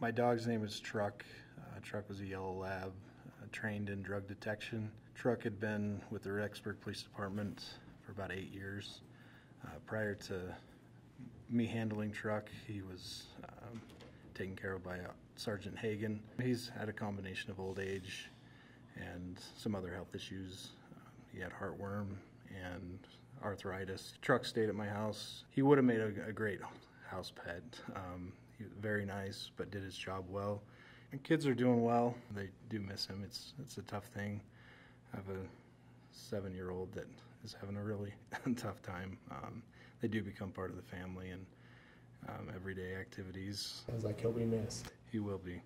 My dog's name is Truck. Uh, Truck was a yellow lab, uh, trained in drug detection. Truck had been with the Rexburg Police Department for about eight years. Uh, prior to me handling Truck, he was um, taken care of by uh, Sergeant Hagen. He's had a combination of old age and some other health issues. Um, he had heartworm and arthritis. Truck stayed at my house. He would have made a, a great house pet. Um, he was very nice, but did his job well. And kids are doing well. They do miss him. It's it's a tough thing. I have a seven-year-old that is having a really tough time. Um, they do become part of the family and um, everyday activities. Sounds like he'll be missed. He will be.